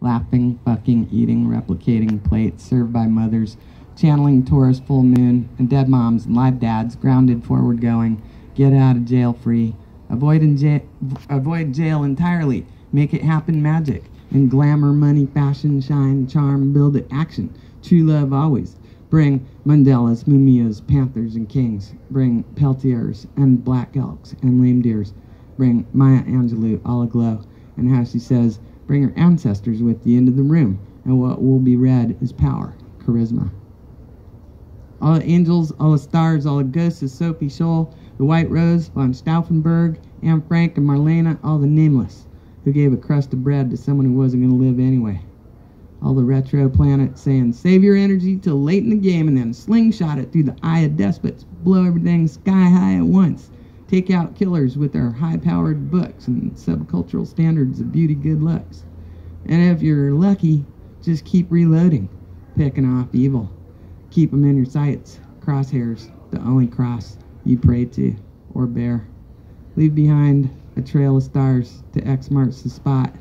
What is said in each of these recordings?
laughing, fucking, eating, replicating plates served by mothers, channeling Taurus full moon, and dead moms and live dads, grounded, forward going, get out of jail free, avoid, in ja- avoid jail entirely, make it happen magic, in glamour, money, fashion, shine, charm, build it, action, true love always. Bring Mandelas, Mumias, Panthers, and Kings. Bring Peltiers and Black Elks and Lame Deers. Bring Maya Angelou all aglow. And how she says, bring her ancestors with you into the room. And what will be read is power, charisma. All the angels, all the stars, all the ghosts of Sophie Scholl, the White Rose, von Stauffenberg, Anne Frank, and Marlena, all the nameless, who gave a crust of bread to someone who wasn't going to live anyway all the retro planets saying save your energy till late in the game and then slingshot it through the eye of despots, blow everything sky high at once, take out killers with their high powered books and subcultural standards of beauty good looks. And if you're lucky, just keep reloading, picking off evil. Keep them in your sights, crosshairs, the only cross you pray to or bear. Leave behind a trail of stars to X marks the spot,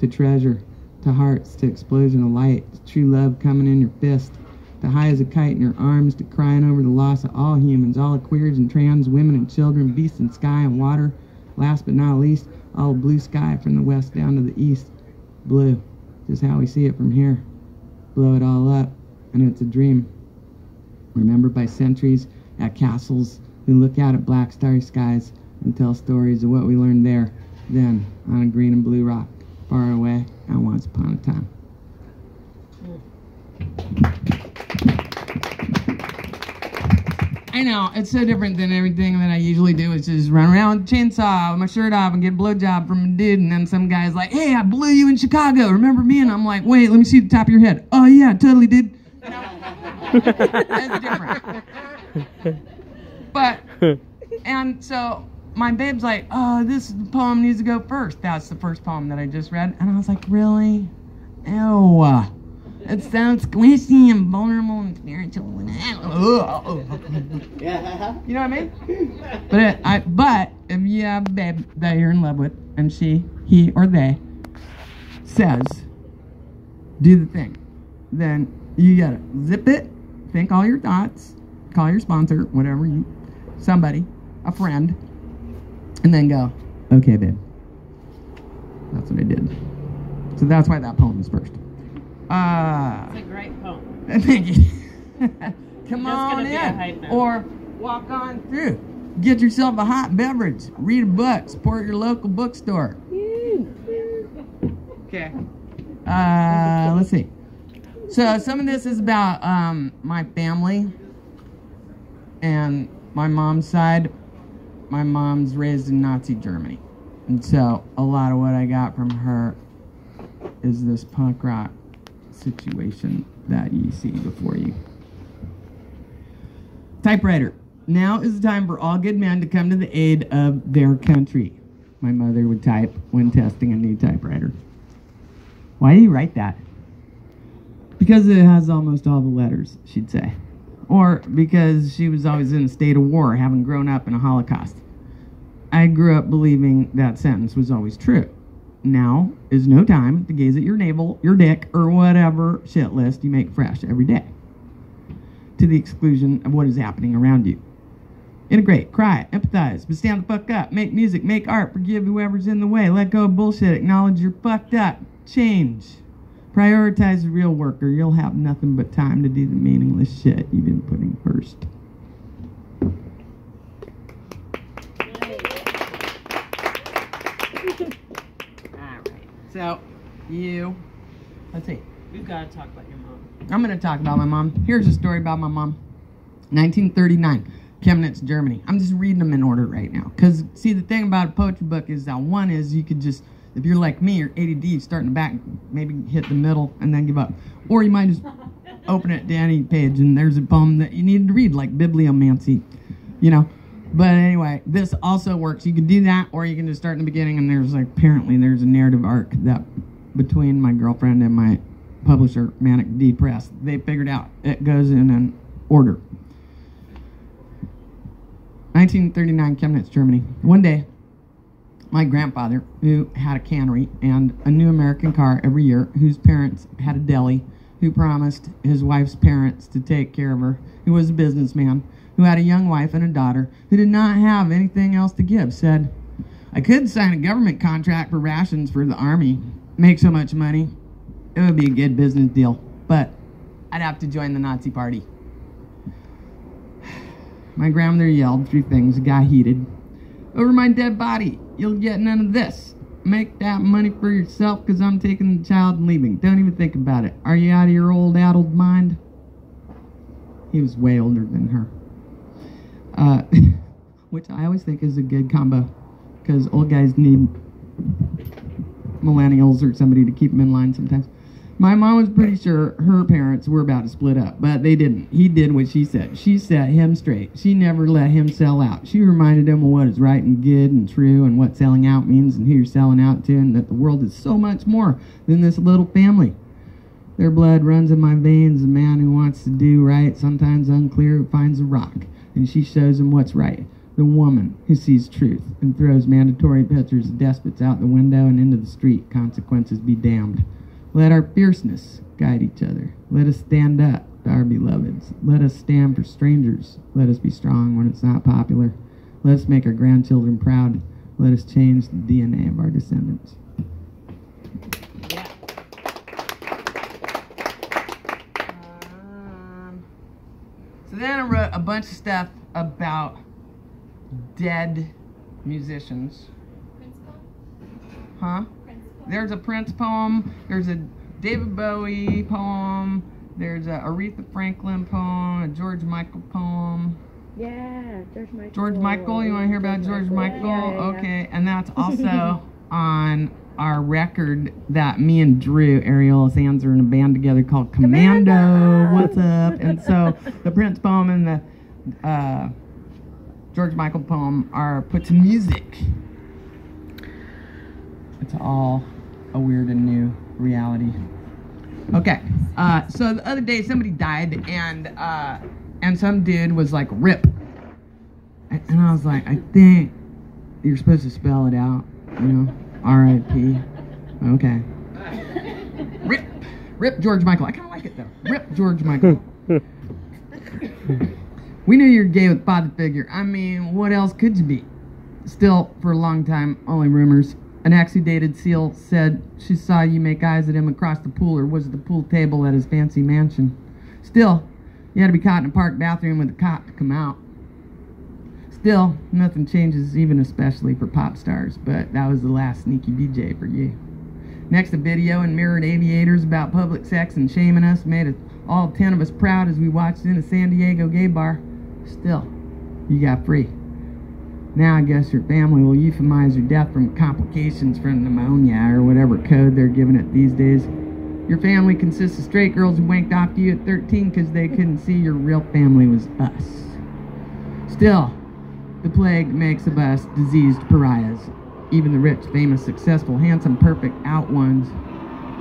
to treasure to hearts, to explosion of light, to true love coming in your fist, to high as a kite in your arms, to crying over the loss of all humans, all the queers and trans, women and children, beasts and sky and water. Last but not least, all blue sky from the west down to the east. Blue, just how we see it from here. Blow it all up, and it's a dream. Remembered by centuries at castles who look out at black starry skies and tell stories of what we learned there, then on a green and blue rock far away and once upon a time. I know, it's so different than everything that I usually do. It's just run around with a chainsaw with my shirt off and get a blowjob from a dude, and then some guy's like, hey, I blew you in Chicago, remember me? And I'm like, wait, let me see the top of your head. Oh, yeah, totally did. it's different. But, and so my babe's like, oh, this poem needs to go first. That's the first poem that I just read. And I was like, really? Ew. It sounds squishy and vulnerable and spiritual. you know what I mean? But it, I, but if you have a babe that you're in love with, and she, he, or they says, do the thing, then you gotta zip it, think all your thoughts, call your sponsor, whatever you, somebody, a friend, and then go, okay, babe. That's what I did. So that's why that poem is first. Uh, It's a great poem. thank you. Come on gonna be a hype in. Or walk on through. Get yourself a hot beverage. Read a book. Support your local bookstore. Okay. Uh, let's see. So some of this is about um, my family and my mom's side. My mom's raised in Nazi Germany. And so a lot of what I got from her is this punk rock situation that you see before you. Typewriter. Now is the time for all good men to come to the aid of their country. My mother would type when testing a new typewriter. Why do you write that? Because it has almost all the letters, she'd say. Or because she was always in a state of war, having grown up in a Holocaust. I grew up believing that sentence was always true. Now is no time to gaze at your navel, your dick, or whatever shit list you make fresh every day, to the exclusion of what is happening around you. Integrate, cry, empathize, but stand the fuck up. Make music, make art, forgive whoever's in the way. Let go of bullshit, acknowledge you're fucked up. Change. Prioritize the real work, or you'll have nothing but time to do the meaningless shit you've been putting first. So, you. Let's see. We've got to talk about your mom. I'm going to talk about my mom. Here's a story about my mom. 1939, Chemnitz, Germany. I'm just reading them in order right now. Because, see, the thing about a poetry book is that one is you could just, if you're like me, you're ADD, you start in the back, maybe hit the middle, and then give up. Or you might just open it to any page, and there's a poem that you need to read, like bibliomancy, you know. But anyway, this also works. You can do that, or you can just start in the beginning, and there's like, apparently, there's a narrative arc that between my girlfriend and my publisher, Manic D Press, they figured out it goes in an order. 1939, Chemnitz, Germany. One day, my grandfather, who had a cannery and a new American car every year, whose parents had a deli, who promised his wife's parents to take care of her, who was a businessman, who had a young wife and a daughter, who did not have anything else to give, said, I could sign a government contract for rations for the army, make so much money. It would be a good business deal, but I'd have to join the Nazi party. My grandmother yelled through things, got heated. Over my dead body, you'll get none of this. Make that money for yourself because I'm taking the child and leaving. Don't even think about it. Are you out of your old addled mind? He was way older than her. Uh, which I always think is a good combo because old guys need millennials or somebody to keep them in line sometimes. My mom was pretty sure her parents were about to split up, but they didn't. He did what she said. She set him straight. She never let him sell out. She reminded him of what is right and good and true and what selling out means and who you're selling out to and that the world is so much more than this little family. Their blood runs in my veins. A man who wants to do right, sometimes unclear, finds a rock, and she shows him what's right. The woman who sees truth and throws mandatory pictures of despots out the window and into the street. Consequences be damned. Let our fierceness guide each other. Let us stand up to our beloveds. Let us stand for strangers. Let us be strong when it's not popular. Let us make our grandchildren proud. Let us change the DNA of our descendants. So then I wrote a bunch of stuff about dead musicians. Principal? Huh? Principal? There's a Prince poem. There's a David Bowie poem. There's a Aretha Franklin poem. A George Michael poem. Yeah, George Michael. George Michael. You want to hear about George Michael? Yeah, yeah, yeah. Okay, and that's also on our record that me and Drew Ariel Sands are in a band together called Commando. Commando! What's up? And so the Prince poem and the uh, George Michael poem are put to music. It's all a weird and new reality. Okay, uh, so the other day somebody died and uh, and some dude was like rip, and and I was like, I think you're supposed to spell it out, you know, R.I.P. Okay, rip, rip George Michael. I kind of like it though. Rip George Michael. we knew you were gay with father figure. I mean, what else could you be? Still, for a long time, only rumors. An ex-dated SEAL said she saw you make eyes at him across the pool or was at the pool table at his fancy mansion. Still, you had to be caught in a park bathroom with a cop to come out. Still, nothing changes, even especially for pop stars, but that was the last sneaky DJ for you. Next, a video and mirrored aviators about public sex and shaming us made all ten of us proud as we watched in a San Diego gay bar. Still, you got free. Now I guess your family will euphemize your death from complications from pneumonia or whatever code they're giving it these days. Your family consists of straight girls who wanked off to you at 13 because they couldn't see your real family was us. Still, the plague makes of us diseased pariahs. Even the rich, famous, successful, handsome, perfect out ones.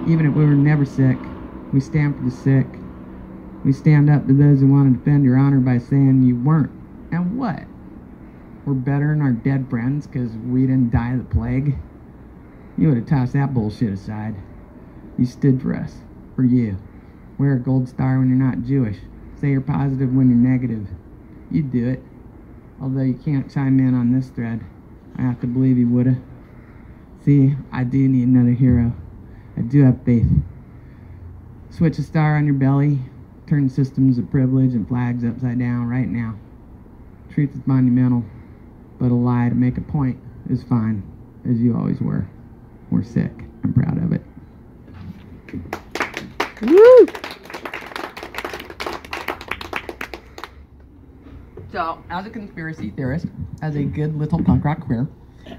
Even if we were never sick, we stand for the sick. We stand up to those who want to defend your honor by saying you weren't. And what? We're better than our dead friends because we didn't die of the plague? You would have tossed that bullshit aside. You stood for us, for you. Wear a gold star when you're not Jewish. Say you're positive when you're negative. You'd do it. Although you can't chime in on this thread. I have to believe you woulda. See, I do need another hero. I do have faith. Switch a star on your belly. Turn systems of privilege and flags upside down right now. Truth is monumental, but a lie to make a point is fine, as you always were. We're sick. I'm proud of it. Woo! So, as a conspiracy theorist, as a good little punk rock queer,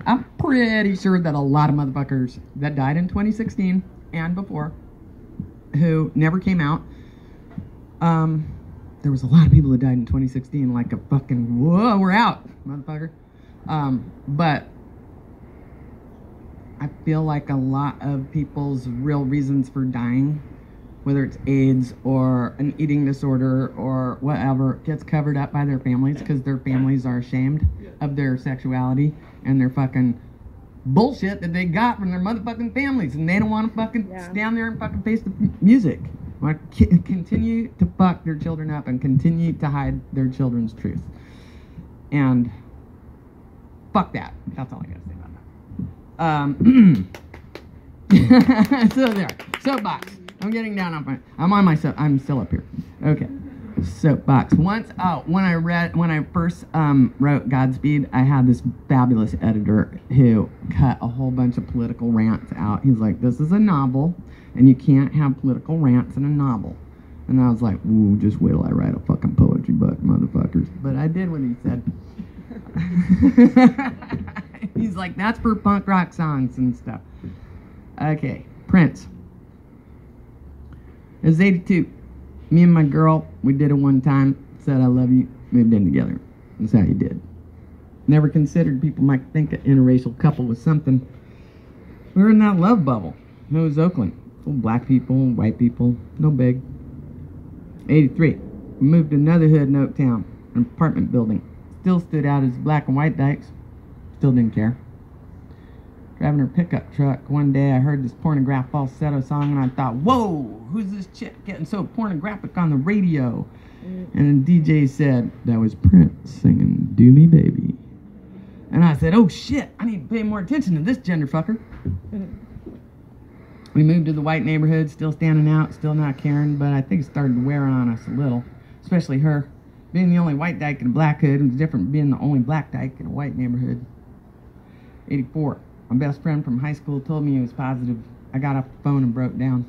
I'm pretty sure that a lot of motherfuckers that died in 2016 and before, who never came out, um, there was a lot of people that died in 2016, like a fucking whoa, we're out, motherfucker. Um, but I feel like a lot of people's real reasons for dying whether it's AIDS or an eating disorder or whatever, gets covered up by their families because their families are ashamed of their sexuality and they're fucking bullshit that they got from their motherfucking families, and they don't want to fucking Yeah. stand there and fucking face the music. Want to ki- continue to fuck their children up and continue to hide their children's truth. And fuck that. That's all I gotta say about that. Um, so there, soapbox. I'm getting down on my. I'm on my soap. I'm still up here. Okay, soapbox. Once, oh, when I read, when I first um, wrote Godspeed, I had this fabulous editor who cut a whole bunch of political rants out. He's like, "This is a novel, and you can't have political rants in a novel." And I was like, "Ooh, just wait till I write a fucking poetry book, motherfuckers." But I did what he said. He's like, "That's for punk rock songs and stuff." Okay, Prince. It was 82. Me and my girl, we did it one time, said I love you, moved in together. That's how you did. Never considered people might think an interracial couple was something. We were in that love bubble. It was Oakland. Full black people, white people, no big. 83. We moved to another hood in Oaktown, an apartment building. Still stood out as black and white dykes. Still didn't care driving her pickup truck. One day I heard this pornograph falsetto song and I thought, whoa, who's this chick getting so pornographic on the radio? Mm. And the DJ said, that was Prince singing Do Me Baby. And I said, oh shit, I need to pay more attention to this gender fucker. Mm. We moved to the white neighborhood, still standing out, still not caring, but I think it started to wear on us a little, especially her. Being the only white dyke in a black hood was different from being the only black dyke in a white neighborhood. 84. My best friend from high school told me he was positive. I got off the phone and broke down.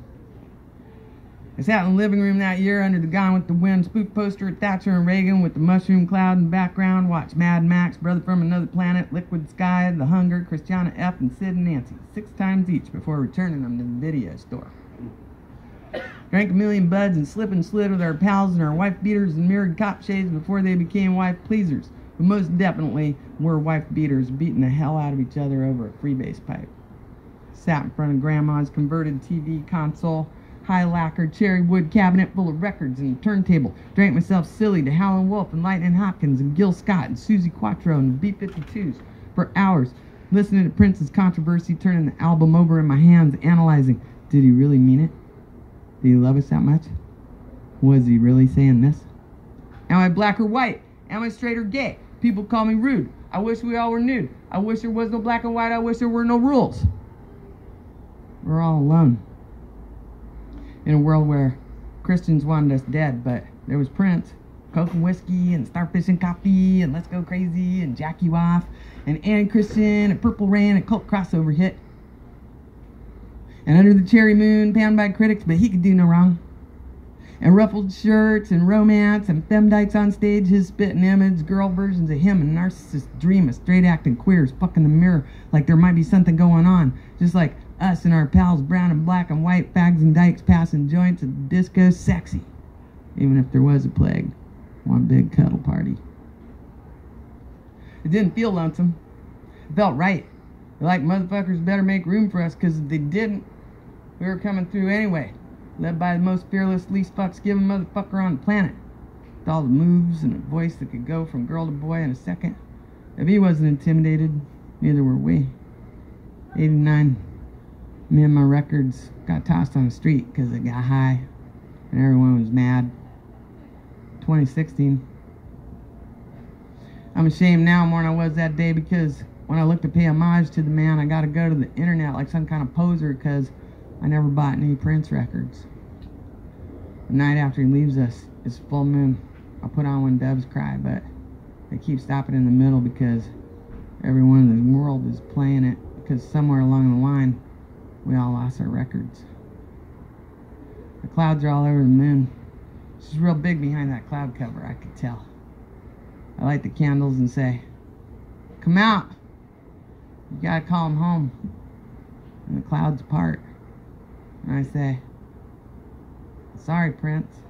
I sat in the living room that year under the Gone with the Wind spoof poster of Thatcher and Reagan with the mushroom cloud in the background, watched Mad Max, Brother from Another Planet, Liquid Sky, The Hunger, Christiane F., and Sid and Nancy, six times each before returning them to the video store. Drank a million buds and slip and slid with our pals and our wife beaters and mirrored cop shades before they became wife pleasers. But most definitely were wife beaters beating the hell out of each other over a freebase pipe. Sat in front of grandma's converted TV console, high lacquer cherry wood cabinet full of records and a turntable. Drank myself silly to Howlin' Wolf and Lightnin' Hopkins and Gil Scott and Suzi Quatro and the B-52s for hours, listening to Prince's controversy, turning the album over in my hands, analyzing, did he really mean it? Did he love us that much? Was he really saying this? Am I black or white? Am I straight or gay? People call me rude. I wish we all were nude. I wish there was no black and white. I wish there were no rules. We're all alone. In a world where Christians wanted us dead, but there was Prince, Coke and whiskey, and starfish and coffee, and Let's Go Crazy, and Jack You Off, and Annie Christian, and Purple Rain, and Cult Crossover Hit. And Under the Cherry Moon, panned by critics, but he could do no wrong and ruffled shirts and romance and femdykes on stage, his spitting image, girl versions of him, and narcissist dream of straight acting queers fucking the mirror like there might be something going on. Just like us and our pals, brown and black and white, fags and dykes passing joints at disco sexy. Even if there was a plague. One big cuddle party. It didn't feel lonesome. It felt right. Like motherfuckers better make room for us, because if they didn't, we were coming through anyway led by the most fearless, least fucks giving motherfucker on the planet. With all the moves and a voice that could go from girl to boy in a second. If he wasn't intimidated, neither were we. 89, me and my records got tossed on the street because it got high and everyone was mad. 2016. I'm ashamed now more than I was that day because when I look to pay homage to the man, I gotta go to the internet like some kind of poser because I never bought any Prince records. The night after he leaves us, it's full moon. I'll put on When Doves Cry, but they keep stopping in the middle because everyone in the world is playing it because somewhere along the line, we all lost our records. The clouds are all over the moon. She's real big behind that cloud cover, I could tell. I light the candles and say, Come out! You gotta call him home. And the clouds part. And I say, Sorry, Prince.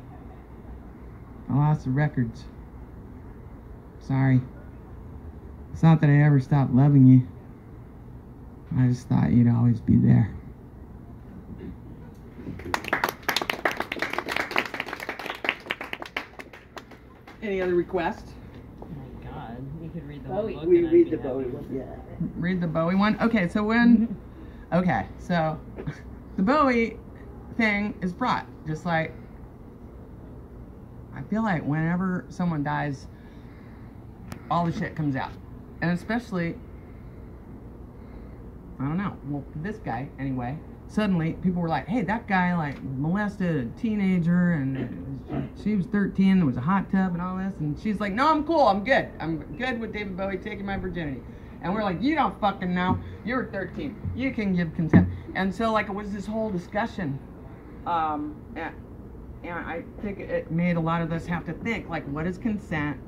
I lost the records. Sorry. It's not that I ever stopped loving you. I just thought you'd always be there. Any other requests? Oh my god. You could read the Bowie. book. We read be the happy. Bowie one, yeah. Read the Bowie one. Okay, so when, okay, so the Bowie thing is brought. Just like I feel like whenever someone dies, all the shit comes out, and especially I don't know. Well, this guy anyway. Suddenly, people were like, "Hey, that guy like molested a teenager, and she was 13. There was a hot tub and all this." And she's like, "No, I'm cool. I'm good. I'm good with David Bowie taking my virginity." And we're like, "You don't fucking know. You're 13. You can give consent." And so, like, it was this whole discussion, um, and, and I think it made a lot of us have to think, like, what is consent?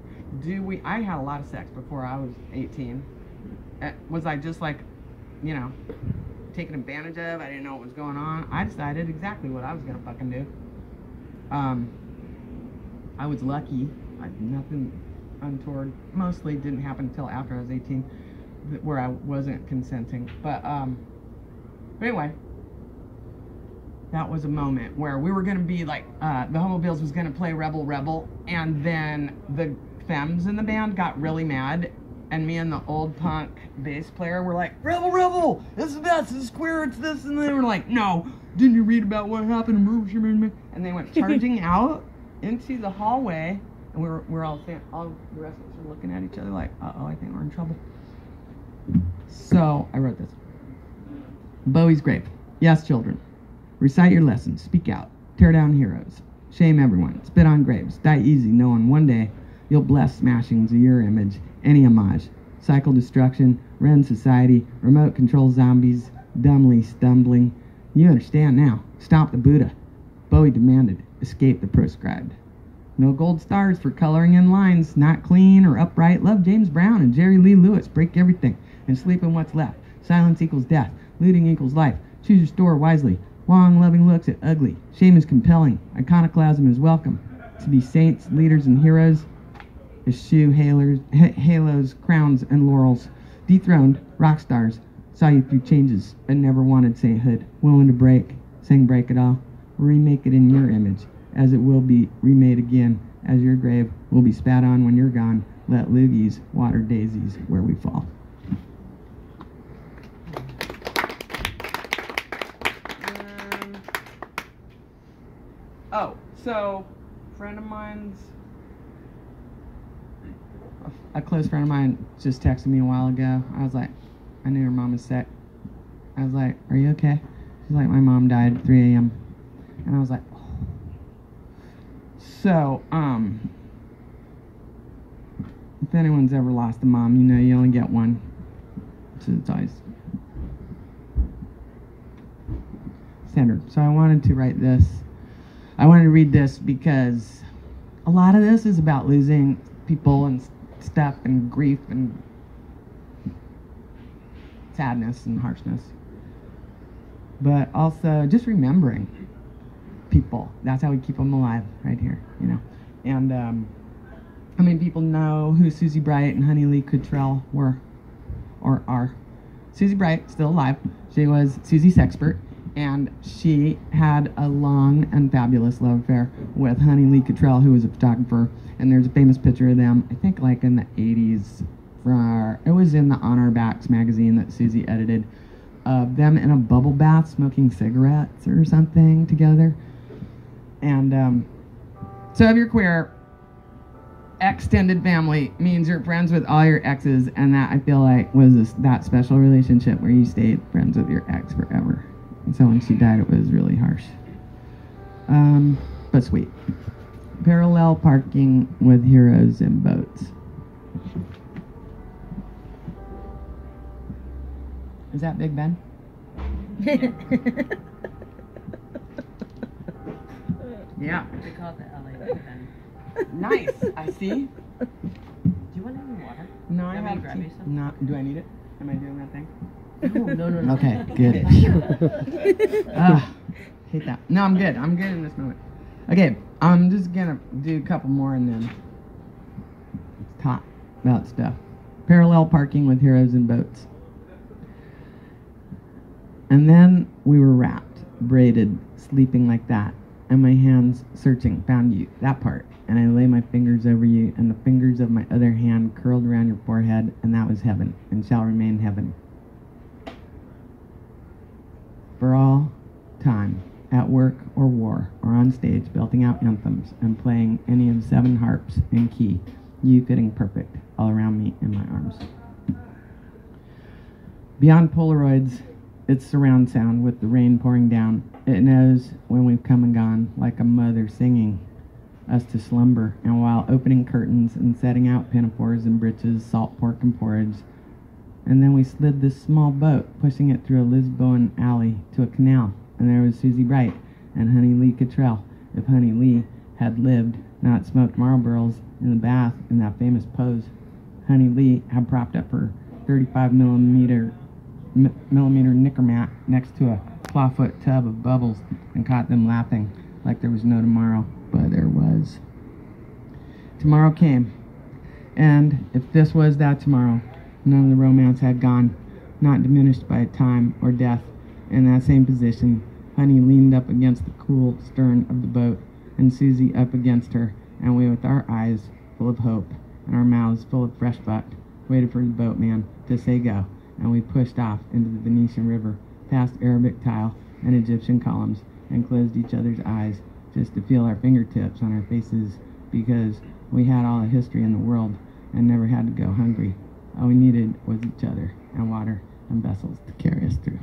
Do we? I had a lot of sex before I was 18. Uh, Was I just like, you know, taken advantage of. I didn't know what was going on. I decided exactly what I was gonna fucking do. Um, I was lucky. I, nothing untoward. Mostly didn't happen until after I was 18, where I wasn't consenting. But um, but anyway, that was a moment where we were gonna be like, uh, the Homobiles was gonna play Rebel Rebel, and then the femmes in the band got really mad and me and the old punk bass player were like, Rebel, Rebel, this is this, this is queer, it's this, and they were like, no, didn't you read about what happened in And they went charging out into the hallway, and we were, we were all saying, all the rest of us were looking at each other like, uh oh, I think we're in trouble. So I wrote this. Bowie's grave. Yes, children. Recite your lessons. Speak out. Tear down heroes. Shame everyone. Spit on graves. Die easy, knowing one day you'll bless smashings of your image. Any homage. Cycle destruction. Rend society. Remote control zombies. Dumbly stumbling. You understand now. Stop the Buddha. Bowie demanded. Escape the proscribed. No gold stars for coloring in lines. Not clean or upright. Love James Brown and Jerry Lee Lewis. Break everything and sleep in what's left. Silence equals death. Looting equals life. Choose your store wisely. Long, loving looks at ugly. Shame is compelling. Iconoclasm is welcome. To be saints, leaders, and heroes eschew halos, halos, crowns, and laurels. Dethroned rock stars saw you through changes, but never wanted sainthood. Willing to break, sang break it all. Remake it in your image, as it will be remade again, as your grave will be spat on when you're gone. Let loogies water daisies where we fall. Oh, so friend of mine's a close friend of mine just texted me a while ago. I was like, I knew her mom was sick. I was like, Are you okay? She's like, My mom died at 3 a.m. And I was like, oh. So, um, if anyone's ever lost a mom, you know you only get one. So it's always standard. So I wanted to write this. I wanted to read this because a lot of this is about losing people and stuff and grief and sadness and harshness. But also just remembering people. That's how we keep them alive right here, you know. And um, how many people know who Susie Bright and Honey Lee Cottrell were or are? Susie Bright, still alive. She was Susie Sexpert, and she had a long and fabulous love affair with Honey Lee Cottrell, who was a photographer. And there's a famous picture of them, I think like in the 80s. For, it was in the On Our Backs magazine that Susie edited, of them in a bubble bath smoking cigarettes or something together. And um, so if you're queer, extended family means you're friends with all your exes, and that I feel like was this, that special relationship where you stayed friends with your ex forever. And so when she died, it was really harsh, um, but sweet. Parallel parking with heroes and boats. Is that Big Ben? Yeah. We call it the LA Big Ben. Nice. I see. Do you want any water? No, I Want me to have grab tea. you some? Not. Do I need it? Am I doing that thing? No, no, no, no. Okay, good. Ah, hate that. No, I'm good. I'm good in this moment. Okay, I'm just gonna do a couple more and then talk about stuff. Parallel parking with heroes and boats. And then we were wrapped, braided, sleeping like that. and my hands searching found you, that part. And I lay my fingers over you, and the fingers of my other hand curled around your forehead, and that was heaven, and shall remain heaven. For all time, at work or war, or on stage, belting out anthems and playing any of seven harps in key, you fitting perfect all around me in my arms. Beyond Polaroids, it's surround sound with the rain pouring down. It knows when we've come and gone, like a mother singing us to slumber. And while opening curtains and setting out pinafores and breeches, salt pork and porridge, and then we slid this small boat, pushing it through a Lisbon alley to a canal. And there was Susie Bright and Honey Lee Cottrell. If Honey Lee had lived, not smoked Marlboros in the bath in that famous pose, Honey Lee had propped up her 35 millimeter millimeter Nikkormat next to a clawfoot tub of bubbles and caught them laughing like there was no tomorrow. But there was. Tomorrow came, and if this was that tomorrow, none of the romance had gone, not diminished by time or death. In that same position, Honey leaned up against the cool stern of the boat, and Susie up against her, and we, with our eyes full of hope and our mouths full of fresh butt, waited for the boatman to say go, and we pushed off into the Venetian River, past Arabic tile and Egyptian columns, and closed each other's eyes just to feel our fingertips on our faces because we had all the history in the world and never had to go hungry. All we needed was each other and water and vessels to carry us through.